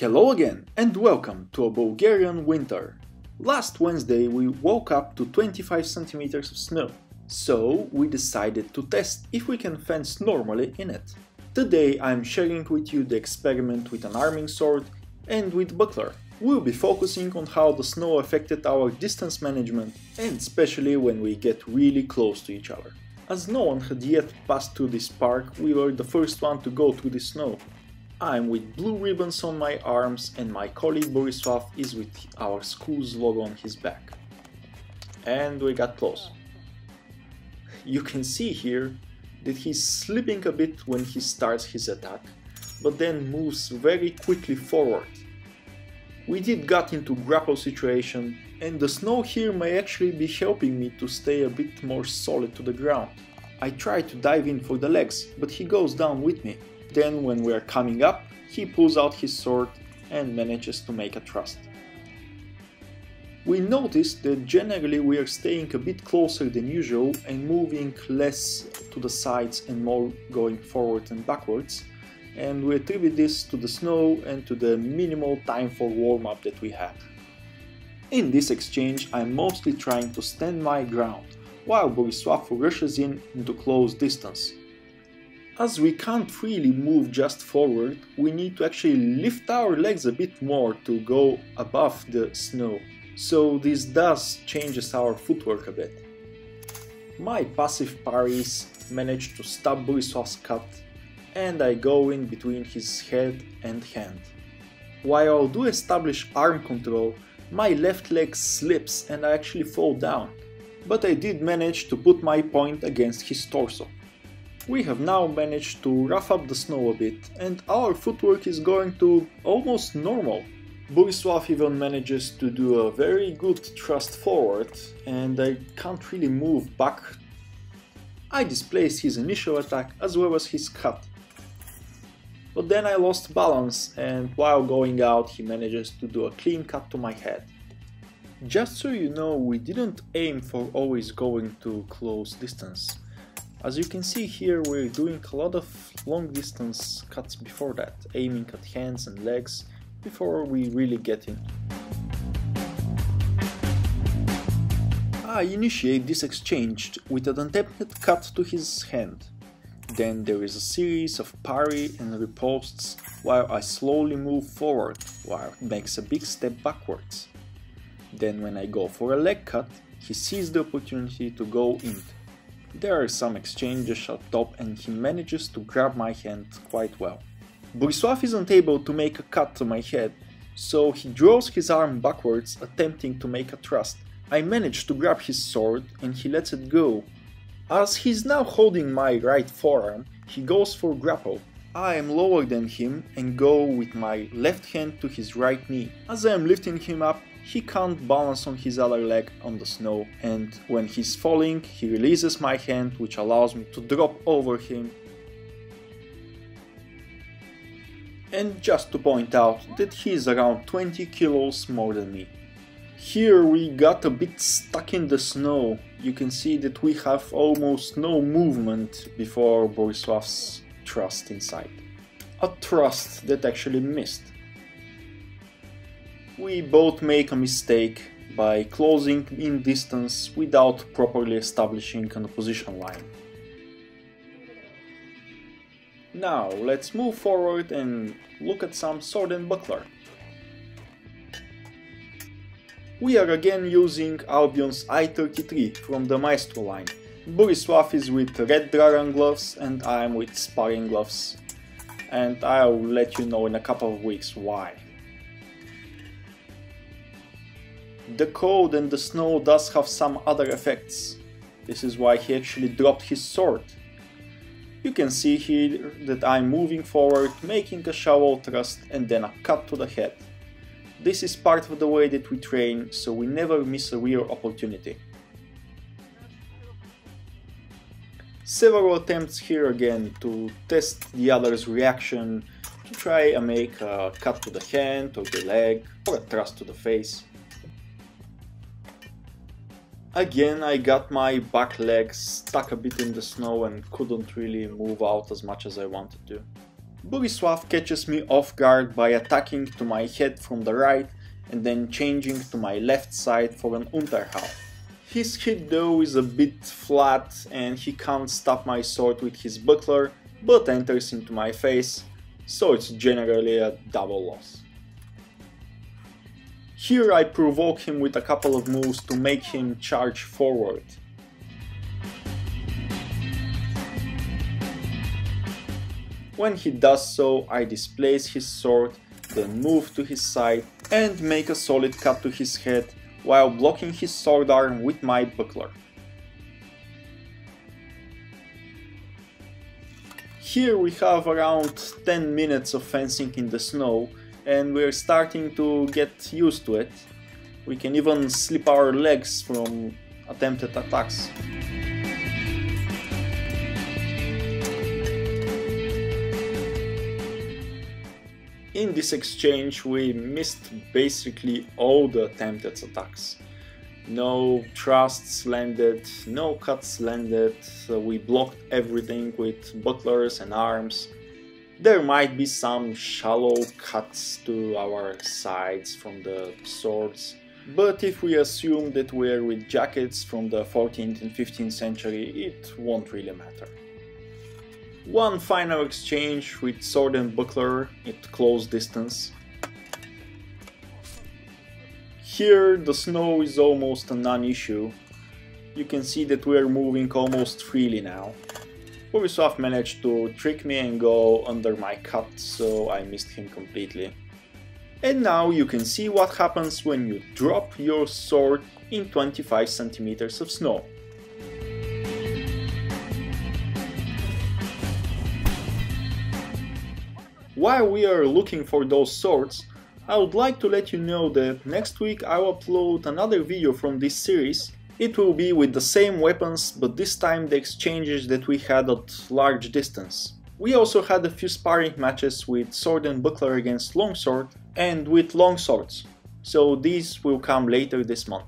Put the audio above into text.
Hello again and welcome to a Bulgarian winter. Last Wednesday we woke up to 25 centimeters of snow, so we decided to test if we can fence normally in it. Today I'm sharing with you the experiment with an arming sword and with buckler. We'll be focusing on how the snow affected our distance management and especially when we get really close to each other. As no one had yet passed through this park, we were the first one to go through the snow, I'm with blue ribbons on my arms and my colleague Borislav is with our school's logo on his back. And we got close. You can see here that he's slipping a bit when he starts his attack, but then moves very quickly forward. We did got into grapple situation and the snow here may actually be helping me to stay a bit more solid to the ground. I try to dive in for the legs, but he goes down with me. Then when we are coming up, he pulls out his sword and manages to make a thrust. We notice that generally we are staying a bit closer than usual and moving less to the sides and more going forward and backwards, and we attribute this to the snow and to the minimal time for warm-up that we had. In this exchange I'm mostly trying to stand my ground, while Borislav rushes in into close distance, as we can't really move just forward, we need to actually lift our legs a bit more to go above the snow. So this does changes our footwork a bit. My passive parries manage to stop Borislav's cut and I go in between his head and hand. While I do establish arm control, my left leg slips and I actually fall down, but I did manage to put my point against his torso. We have now managed to rough up the snow a bit and our footwork is going to almost normal. Borislav even manages to do a very good thrust forward and I can't really move back. I displaced his initial attack as well as his cut. But then I lost balance and while going out he manages to do a clean cut to my head. Just so you know, we didn't aim for always going to close distance. As you can see here, we're doing a lot of long distance cuts before that, aiming at hands and legs before we really get in. I initiate this exchange with an attempted cut to his hand. Then there is a series of parry and ripostes while I slowly move forward while he makes a big step backwards. Then when I go for a leg cut, he sees the opportunity to go in there are some exchanges up top and he manages to grab my hand quite well. Borislav isn't able to make a cut to my head, so he draws his arm backwards attempting to make a thrust. I manage to grab his sword and he lets it go. As he's now holding my right forearm, he goes for grapple. I am lower than him and go with my left hand to his right knee. As I am lifting him up, he can't balance on his other leg on the snow and when he's falling he releases my hand which allows me to drop over him and just to point out that he's around 20 kilos more than me. Here we got a bit stuck in the snow, you can see that we have almost no movement before Borislav's thrust inside. A thrust that actually missed we both make a mistake by closing in distance without properly establishing an opposition line. Now let's move forward and look at some sword and buckler. We are again using Albion's I-33 from the Maestro line. Borislav is with red dragon gloves and I am with sparring gloves. And I'll let you know in a couple of weeks why. The cold and the snow does have some other effects. This is why he actually dropped his sword. You can see here that I'm moving forward, making a shovel thrust and then a cut to the head. This is part of the way that we train, so we never miss a real opportunity. Several attempts here again to test the other's reaction, to try and make a cut to the hand or the leg, or a thrust to the face. Again, I got my back legs stuck a bit in the snow and couldn't really move out as much as I wanted to. Borislav catches me off guard by attacking to my head from the right and then changing to my left side for an Unterhau. His hit though is a bit flat and he can't stop my sword with his buckler but enters into my face, so it's generally a double loss. Here I provoke him with a couple of moves to make him charge forward. When he does so, I displace his sword, then move to his side and make a solid cut to his head while blocking his sword arm with my buckler. Here we have around 10 minutes of fencing in the snow and we're starting to get used to it. We can even slip our legs from attempted attacks. In this exchange we missed basically all the attempted attacks. No thrusts landed, no cuts landed, so we blocked everything with bucklers and arms. There might be some shallow cuts to our sides from the swords, but if we assume that we're with jackets from the 14th and 15th century, it won't really matter. One final exchange with sword and buckler at close distance. Here the snow is almost a non-issue. You can see that we are moving almost freely now. Borislav managed to trick me and go under my cut, so I missed him completely. And now you can see what happens when you drop your sword in 25 centimeters of snow. While we are looking for those swords, I would like to let you know that next week I will upload another video from this series it will be with the same weapons, but this time the exchanges that we had at large distance. We also had a few sparring matches with sword and buckler against longsword and with longswords, so these will come later this month.